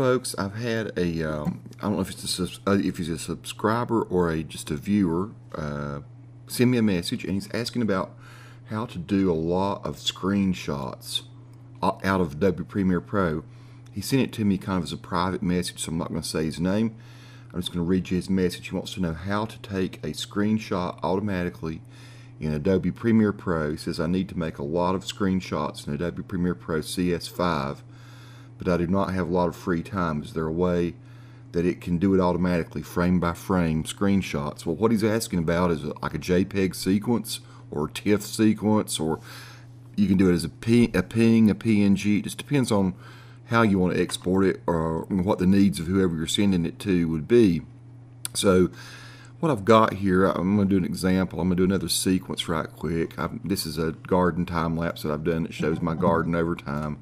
folks, I've had a um, I don't know if it's a uh, if he's a subscriber or a just a viewer uh, send me a message and he's asking about how to do a lot of screenshots out of Adobe Premiere Pro. He sent it to me kind of as a private message, so I'm not going to say his name. I'm just going to read you his message. He wants to know how to take a screenshot automatically in Adobe Premiere Pro. He says I need to make a lot of screenshots in Adobe Premiere Pro CS5 but I do not have a lot of free time. Is there a way that it can do it automatically, frame by frame, screenshots? Well, what he's asking about is like a JPEG sequence or a TIFF sequence, or you can do it as a, P, a ping, a PNG. It just depends on how you want to export it or what the needs of whoever you're sending it to would be. So, what I've got here, I'm going to do an example. I'm going to do another sequence right quick. I've, this is a garden time lapse that I've done It shows my garden over time.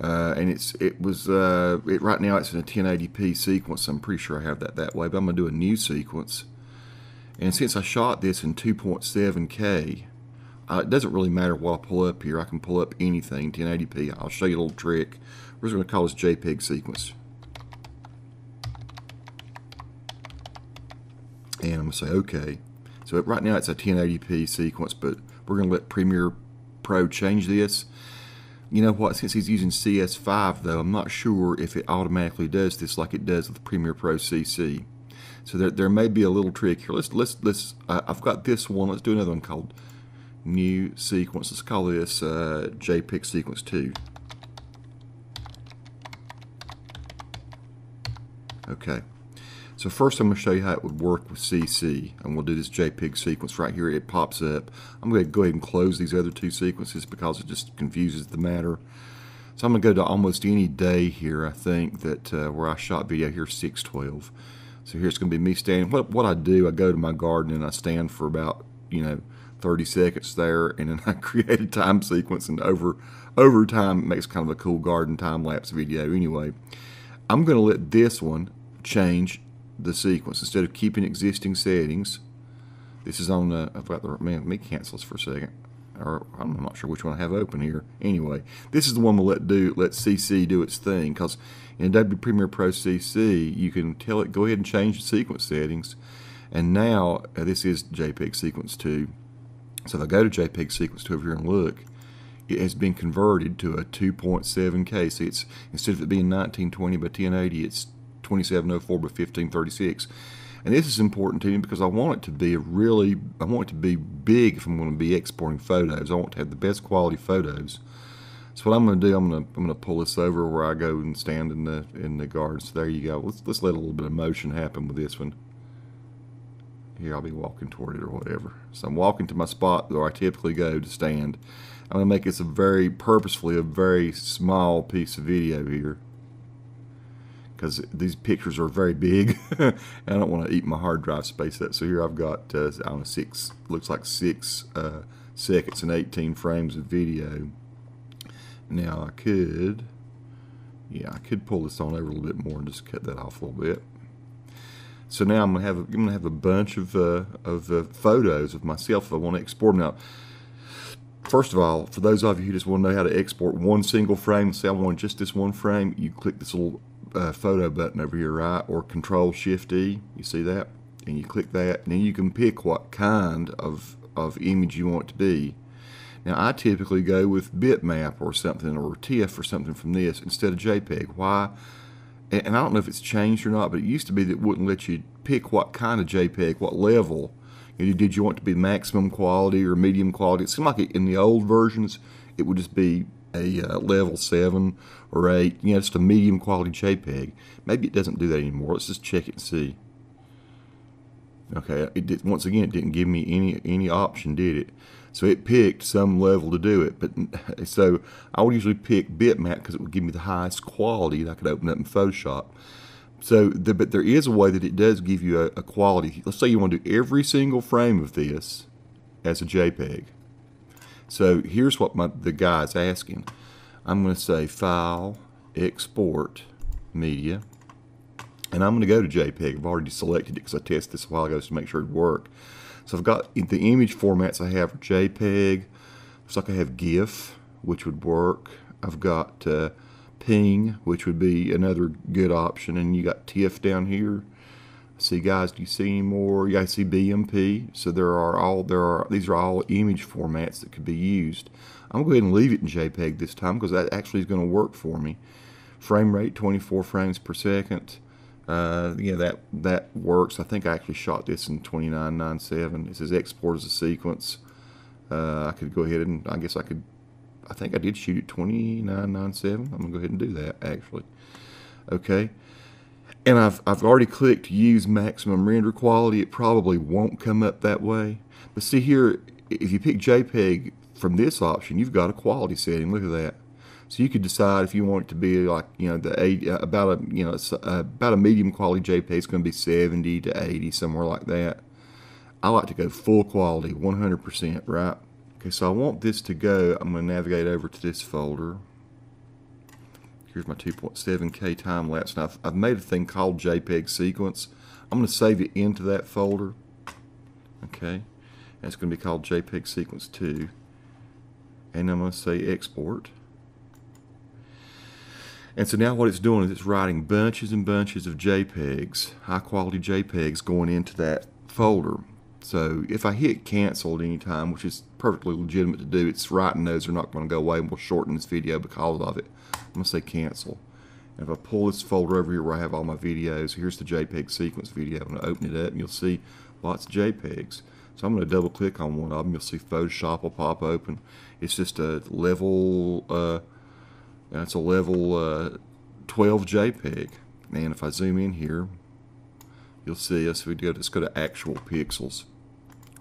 Uh, and it's it was uh, it right now it's in a 1080p sequence. I'm pretty sure I have that that way, but I'm gonna do a new sequence. And since I shot this in 2.7K, uh, it doesn't really matter what I pull up here. I can pull up anything 1080p. I'll show you a little trick. We're just gonna call this JPEG sequence. And I'm gonna say OK. So right now it's a 1080p sequence, but we're gonna let Premiere Pro change this you know what? Since he's using CS5, though, I'm not sure if it automatically does this like it does with Premiere Pro CC. So there, there may be a little trick here. Let's let's let's. Uh, I've got this one. Let's do another one called New Sequence. Let's call this uh, JPEG Sequence 2. Okay. So first I'm going to show you how it would work with CC, and we'll do this JPEG sequence right here. It pops up. I'm going to go ahead and close these other two sequences because it just confuses the matter. So I'm going to go to almost any day here, I think, that uh, where I shot video here, 612. So here's going to be me standing. What, what I do, I go to my garden and I stand for about, you know, 30 seconds there, and then I create a time sequence, and over, over time, it makes kind of a cool garden time-lapse video anyway. I'm going to let this one change the sequence instead of keeping existing settings. This is on the, I've got the, man, let me cancel this for a second. Or I'm not sure which one I have open here. Anyway, this is the one we'll let do, let CC do its thing because in Adobe Premiere Pro CC, you can tell it, go ahead and change the sequence settings. And now, uh, this is JPEG sequence 2. So if I go to JPEG sequence 2 over here and look, it has been converted to a 2.7K. See, it's instead of it being 1920 by 1080, it's 2704 by 1536. And this is important to me because I want it to be a really, I want it to be big if I'm going to be exporting photos. I want to have the best quality photos. So what I'm going to do, I'm going to I'm going to pull this over where I go and stand in the in the garden. So there you go. Let's let's let a little bit of motion happen with this one. Here I'll be walking toward it or whatever. So I'm walking to my spot where I typically go to stand. I'm going to make this a very purposefully a very small piece of video here because these pictures are very big. I don't want to eat my hard drive space up. So here I've got, uh, I don't know, six, looks like six uh, seconds and 18 frames of video. Now I could, yeah, I could pull this on over a little bit more and just cut that off a little bit. So now I'm gonna have I'm gonna have a bunch of uh, of uh, photos of myself if I want to export them. Now, first of all, for those of you who just want to know how to export one single frame, say I want just this one frame, you click this little uh, photo button over here, right, or Control Shift E. You see that, and you click that, and then you can pick what kind of of image you want it to be. Now, I typically go with bitmap or something, or TIFF or something from this instead of JPEG. Why? And, and I don't know if it's changed or not, but it used to be that it wouldn't let you pick what kind of JPEG, what level. You know, did you want it to be maximum quality or medium quality? It seemed like it, in the old versions, it would just be a uh, level 7 or 8, you know, just a medium quality JPEG. Maybe it doesn't do that anymore. Let's just check it and see. Okay, it did, once again, it didn't give me any any option, did it? So it picked some level to do it. But so I would usually pick bitmap because it would give me the highest quality that I could open up in Photoshop. So, the, but there is a way that it does give you a, a quality. Let's say you want to do every single frame of this as a JPEG. So here's what my, the guy's asking. I'm going to say File, Export, Media, and I'm going to go to JPEG. I've already selected it because I tested this a while ago to make sure it worked. So I've got the image formats I have are JPEG. Looks like I have GIF, which would work. I've got uh, ping, which would be another good option, and you got TIFF down here. See, guys, do you see any more? You guys see BMP. So there are all there are these are all image formats that could be used. I'm going to go ahead and leave it in JPEG this time because that actually is going to work for me. Frame rate 24 frames per second. Uh, yeah, that that works. I think I actually shot this in 2997. It says export as a sequence. Uh, I could go ahead and I guess I could. I think I did shoot it 2997. I'm gonna go ahead and do that actually. Okay. And I've, I've already clicked use maximum render quality. It probably won't come up that way. But see here, if you pick JPEG from this option, you've got a quality setting. Look at that. So you could decide if you want it to be like you know the 80, uh, about a you know uh, about a medium quality JPEG is going to be 70 to 80 somewhere like that. I like to go full quality, 100%, right? Okay, so I want this to go. I'm going to navigate over to this folder. Here's my 2.7K time lapse. Now I've, made a thing called JPEG sequence. I'm going to save it into that folder. Okay, and it's going to be called JPEG sequence 2. And I'm going to say export. And so now what it's doing is it's writing bunches and bunches of JPEGs, high quality JPEGs going into that folder. So if I hit cancel at any time, which is perfectly legitimate to do, it's writing those are not going to go away and we'll shorten this video because of it. I'm going to say cancel. And if I pull this folder over here where I have all my videos, here's the JPEG sequence video. I'm going to open it up and you'll see lots of JPEGs. So I'm going to double click on one of them. You'll see Photoshop will pop open. It's just a level uh, that's a level uh, 12 JPEG. And if I zoom in here, you'll see us. We go, let's go to actual pixels,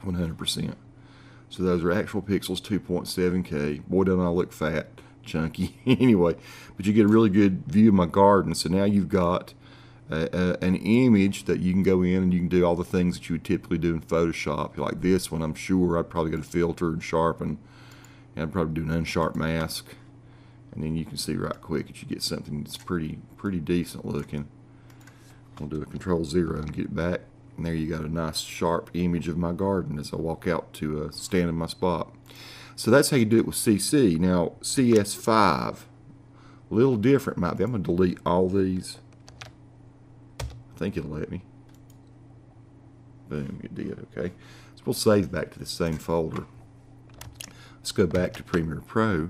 100%. So those are actual pixels, 2.7K. Boy, don't I look fat, chunky. anyway, but you get a really good view of my garden. So now you've got an image that you can go in and you can do all the things that you would typically do in Photoshop. Like this one, I'm sure I'd probably go to filter and sharpen. And I'd probably do an unsharp mask and then you can see right quick that you get something that's pretty pretty decent looking I'll do a control zero and get it back and there you got a nice sharp image of my garden as I walk out to uh, stand in my spot. So that's how you do it with CC now CS5 a little different might be. I'm going to delete all these. I think it'll let me. Boom it did okay. So we'll save back to the same folder. Let's go back to Premiere Pro.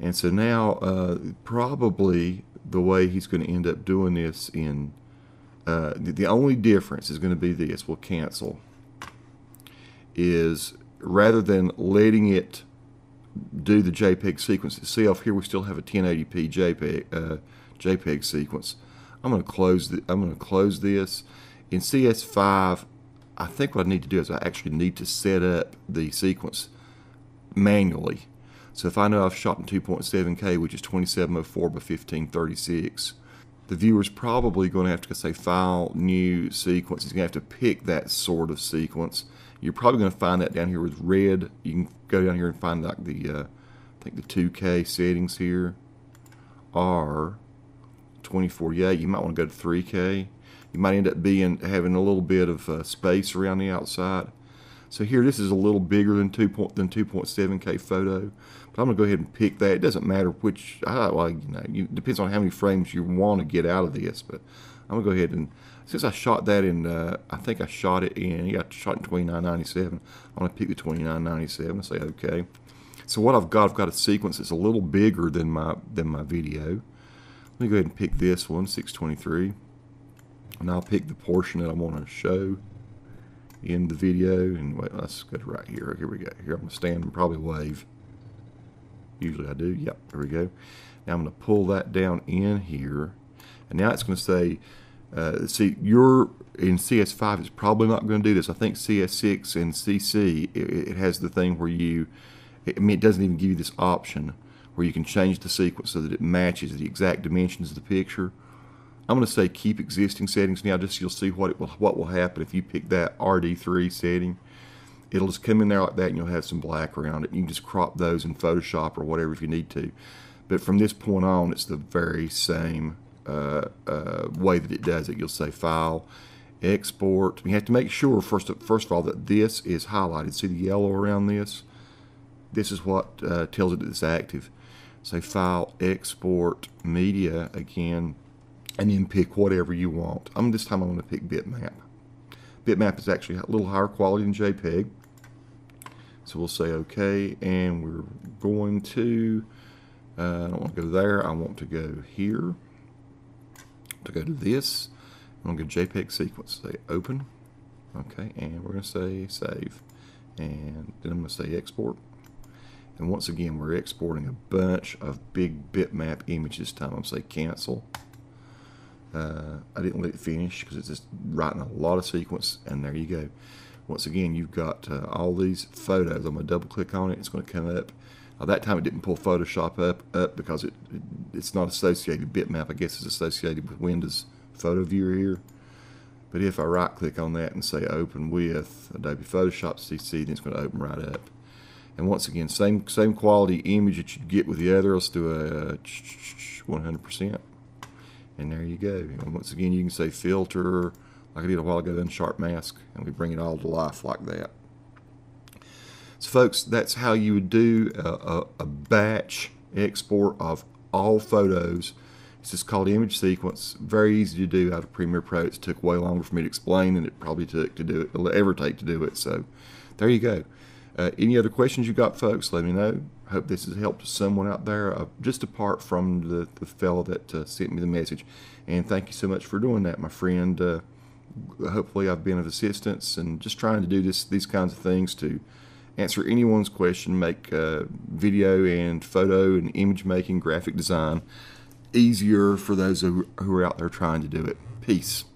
And so now, uh, probably the way he's going to end up doing this in uh, the, only difference is going to be this we'll cancel is rather than letting it do the JPEG sequence itself, here we still have a 1080p JPEG uh, JPEG sequence. I'm going to close the, I'm going to close this in CS5. I think what I need to do is I actually need to set up the sequence manually so if I know I've shot in 2.7K, which is 2704 by 1536, the viewer's probably going to have to say file, new sequence. He's going to have to pick that sort of sequence. You're probably going to find that down here with red. You can go down here and find like the, uh, I think the 2K settings here are 24. You might want to go to 3K. You might end up being having a little bit of uh, space around the outside. So here, this is a little bigger than 2 point, than 2.7K photo. But I'm to go ahead and pick that. It doesn't matter which, I, well, you know, it depends on how many frames you want to get out of this. But I'm to go ahead and, since I shot that in, uh, I think I shot it in, you got shot in 2997. I'm to pick the 2997 and say OK. So what I've got, I've got a sequence that's a little bigger than my than my video. Let me go ahead and pick this one, 623. And I'll pick the portion that I want to show in the video. And wait, let's go to right here. Here we go. Here I'm going to stand and probably wave. Usually I do. Yep, there we go. Now I'm going to pull that down in here. And now it's going to say, uh, see, you're in CS5, it's probably not going to do this. I think CS6 and CC, it, it has the thing where you, I mean, it doesn't even give you this option where you can change the sequence so that it matches the exact dimensions of the picture. I'm going to say keep existing settings now just so you'll see what, will, what will happen if you pick that RD3 setting it'll just come in there like that and you'll have some black around it. You can just crop those in Photoshop or whatever if you need to. But from this point on, it's the very same uh, uh, way that it does it. You'll say File, Export. You have to make sure, first of, first of all, that this is highlighted. See the yellow around this? This is what uh, tells it that it's active. say File, Export, Media again, and then pick whatever you want. I'm this time I'm going to pick Bitmap. Bitmap is actually a little higher quality than JPEG. So we'll say OK, and we're going to, uh, I don't want to go there, I want to go here, to go to this, I'm going to go JPEG sequence, say open, okay, and we're going to say save, and then I'm going to say export, and once again we're exporting a bunch of big bitmap images. Time, I'm going to say cancel, uh, I didn't let it finish because it's just writing a lot of sequence, and there you go. Once again, you've got uh, all these photos. I'm going to double click on it. It's going to come up. Uh, that time it didn't pull Photoshop up, up because it, it, it's not associated. Bitmap, I guess, is associated with Windows Photo Viewer here. But if I right click on that and say open with Adobe Photoshop CC, then it's going to open right up. And once again, same same quality image that you'd get with the other. Let's do a 100%. And there you go. And once again, you can say filter, like I did a while ago, then sharp mask, and we bring it all to life like that. So folks, that's how you would do a, a, a batch export of all photos. It's just called image sequence. Very easy to do out of Premiere Pro. It took way longer for me to explain than it probably took to do it, it'll ever take to do it. So there you go. Uh, any other questions you got, folks, let me know. Hope this has helped someone out there, uh, just apart from the, the fellow that uh, sent me the message. And thank you so much for doing that, my friend. Uh, hopefully I've been of assistance and just trying to do this these kinds of things to answer anyone's question, make uh, video and photo and image making, graphic design easier for those who, who are out there trying to do it. Peace.